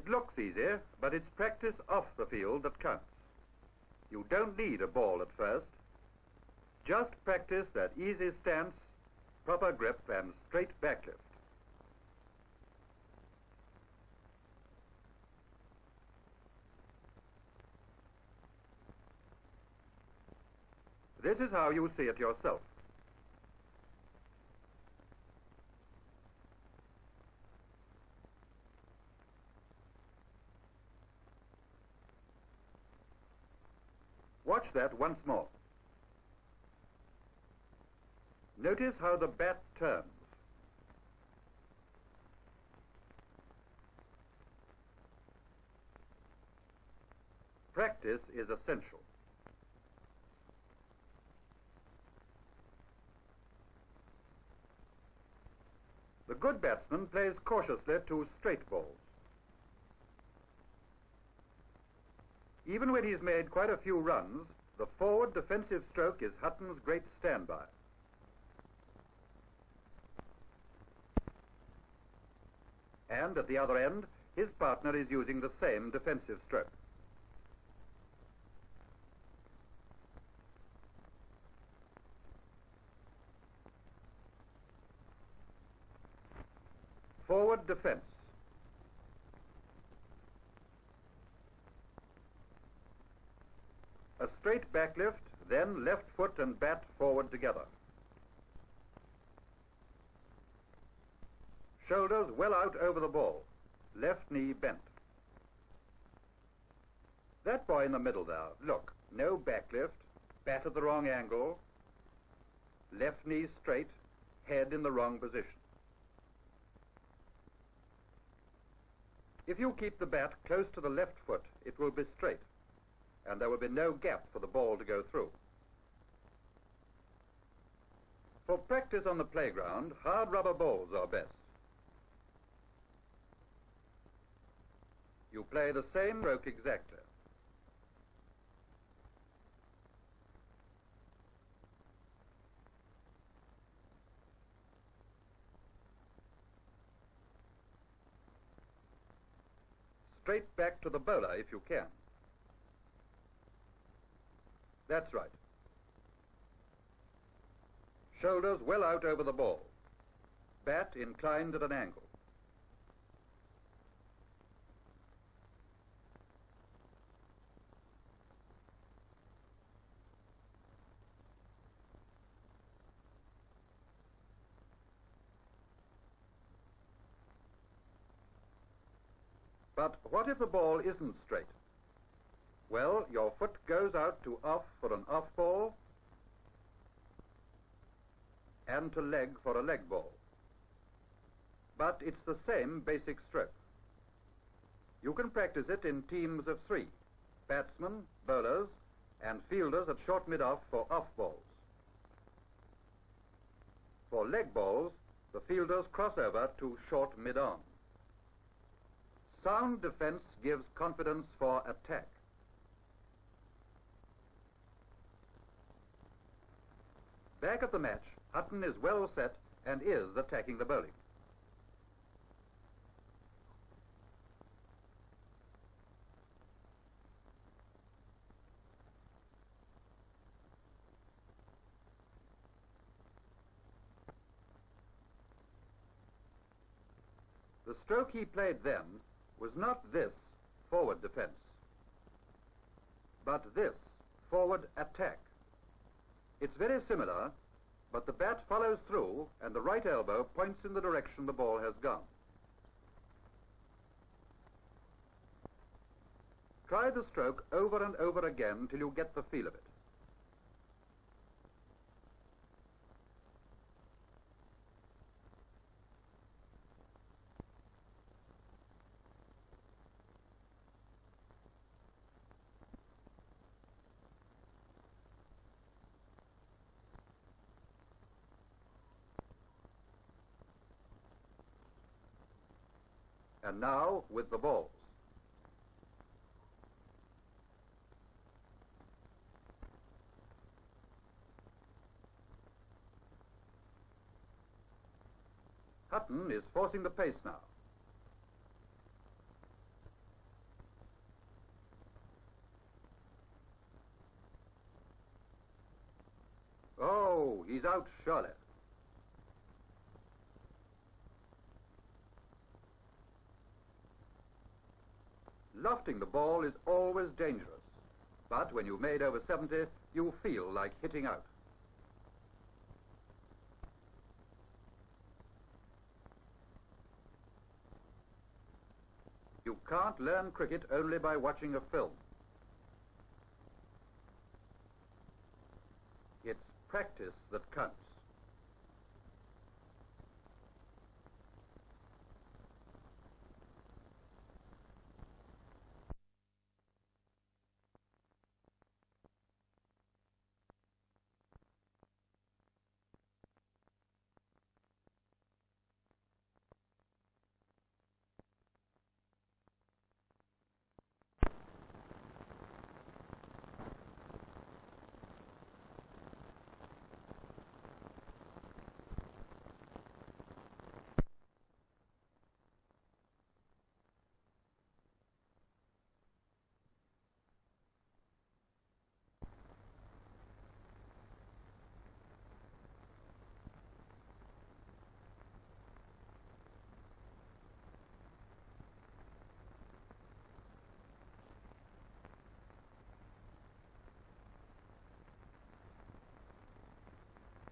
It looks easy, but it's practice off the field that counts. You don't need a ball at first. Just practice that easy stance, proper grip, and straight backlift. This is how you see it yourself. That once more. Notice how the bat turns. Practice is essential. The good batsman plays cautiously to straight balls. Even when he's made quite a few runs, the forward defensive stroke is Hutton's great standby. And at the other end, his partner is using the same defensive stroke. Forward defense. A straight back lift, then left foot and bat forward together. Shoulders well out over the ball. Left knee bent. That boy in the middle there, look, no back lift, bat at the wrong angle, left knee straight, head in the wrong position. If you keep the bat close to the left foot, it will be straight and there will be no gap for the ball to go through. For practice on the playground, hard rubber balls are best. You play the same stroke exactly. Straight back to the bowler if you can. That's right. Shoulders well out over the ball. Bat inclined at an angle. But what if the ball isn't straight? Well, your foot goes out to off for an off ball and to leg for a leg ball. But it's the same basic stroke. You can practice it in teams of three, batsmen, bowlers, and fielders at short mid-off for off balls. For leg balls, the fielders cross over to short mid-on. Sound defense gives confidence for attack. Back at the match, Hutton is well set and is attacking the bowling. The stroke he played then was not this forward defense, but this forward attack. It's very similar, but the bat follows through and the right elbow points in the direction the ball has gone. Try the stroke over and over again till you get the feel of it. And now with the balls. Hutton is forcing the pace now. Oh, he's out Charlotte. Lofting the ball is always dangerous. But when you've made over 70, you feel like hitting out. You can't learn cricket only by watching a film. It's practice that counts.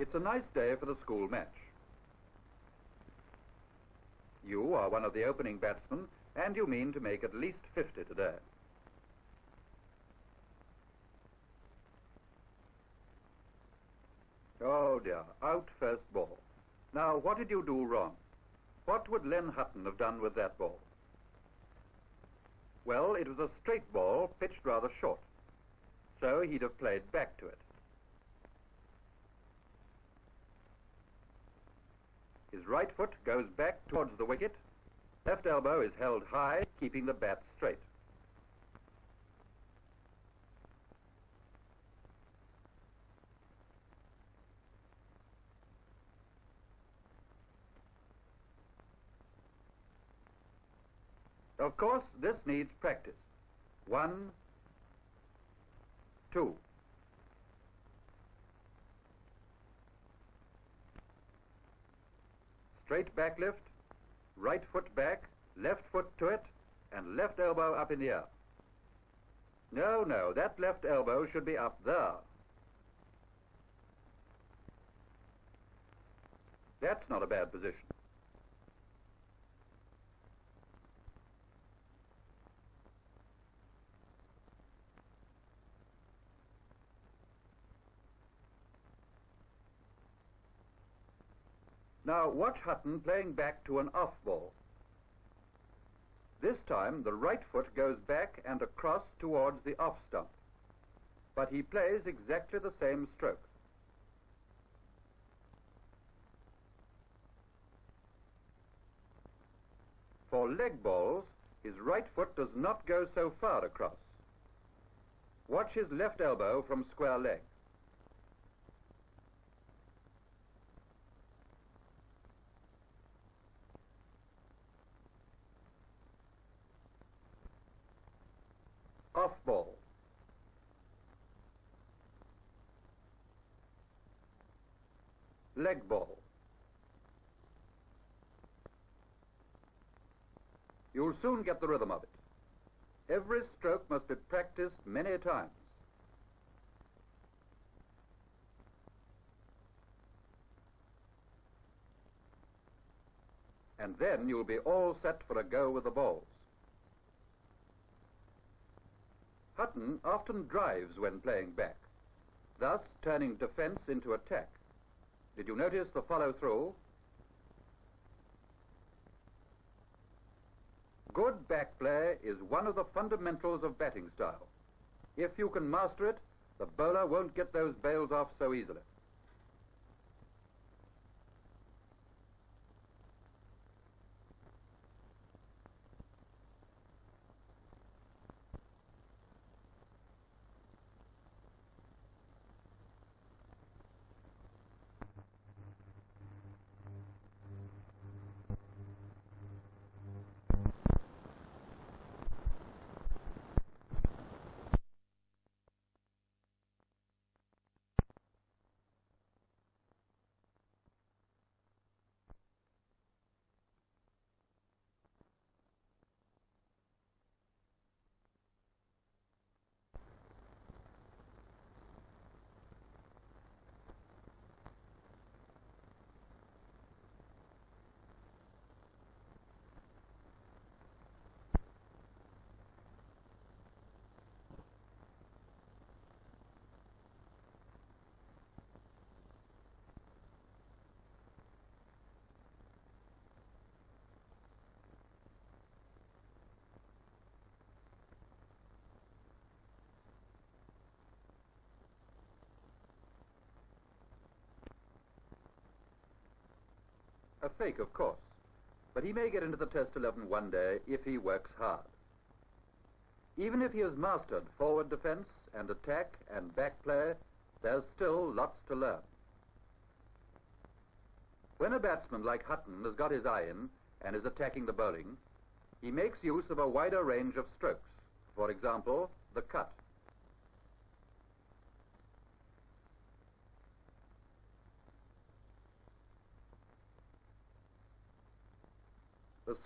It's a nice day for the school match. You are one of the opening batsmen, and you mean to make at least 50 today. Oh dear, out first ball. Now, what did you do wrong? What would Len Hutton have done with that ball? Well, it was a straight ball, pitched rather short. So he'd have played back to it. His right foot goes back towards the wicket. Left elbow is held high, keeping the bat straight. Of course, this needs practice. One, two. Straight back lift, right foot back, left foot to it, and left elbow up in the air. No, no, that left elbow should be up there. That's not a bad position. Now watch Hutton playing back to an off ball. This time the right foot goes back and across towards the off stump. But he plays exactly the same stroke. For leg balls, his right foot does not go so far across. Watch his left elbow from square leg. Off ball. Leg ball. You'll soon get the rhythm of it. Every stroke must be practiced many times. And then you'll be all set for a go with the balls. Hutton often drives when playing back, thus turning defense into attack. Did you notice the follow through? Good back play is one of the fundamentals of batting style. If you can master it, the bowler won't get those bails off so easily. A fake, of course. But he may get into the test 11 one day if he works hard. Even if he has mastered forward defense and attack and back play, there's still lots to learn. When a batsman like Hutton has got his eye in and is attacking the bowling, he makes use of a wider range of strokes. For example, the cut.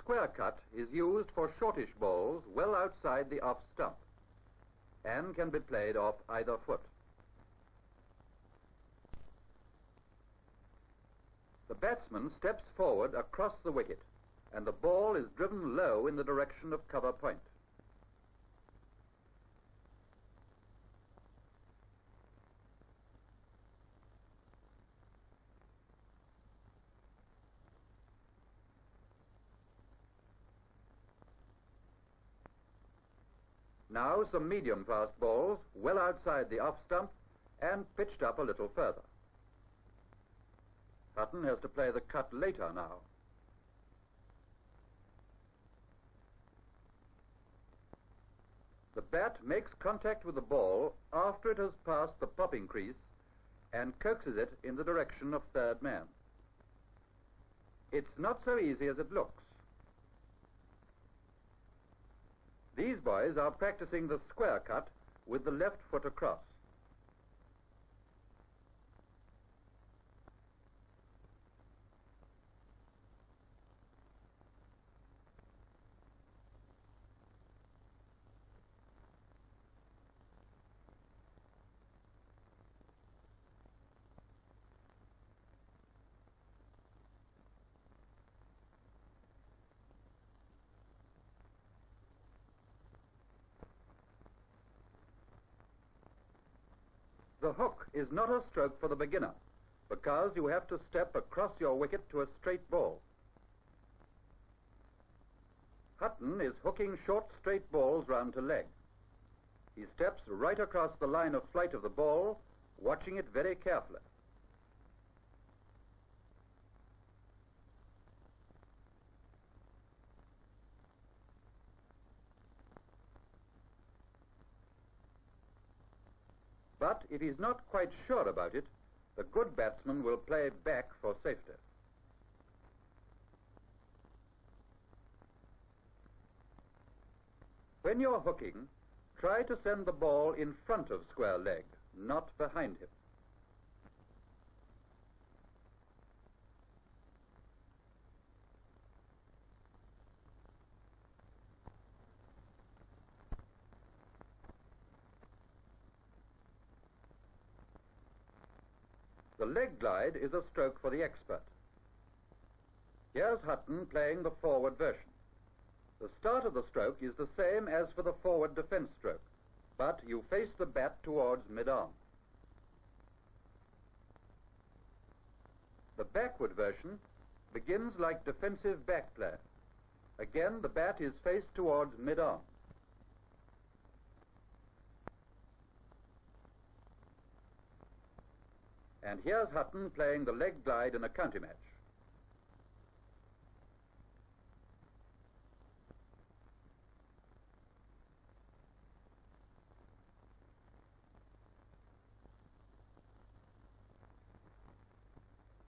Square cut is used for shortish balls well outside the off stump and can be played off either foot. The batsman steps forward across the wicket and the ball is driven low in the direction of cover point. Now some medium fast balls, well outside the off stump and pitched up a little further. Hutton has to play the cut later now. The bat makes contact with the ball after it has passed the popping crease and coaxes it in the direction of third man. It's not so easy as it looks. These boys are practicing the square cut with the left foot across. The hook is not a stroke for the beginner because you have to step across your wicket to a straight ball. Hutton is hooking short straight balls round to leg. He steps right across the line of flight of the ball, watching it very carefully. But if he's not quite sure about it, the good batsman will play back for safety. When you're hooking, try to send the ball in front of square leg, not behind him. The leg glide is a stroke for the expert. Here's Hutton playing the forward version. The start of the stroke is the same as for the forward defense stroke, but you face the bat towards mid-on. The backward version begins like defensive back play. Again, the bat is faced towards mid-on. And here's Hutton playing the leg glide in a county match.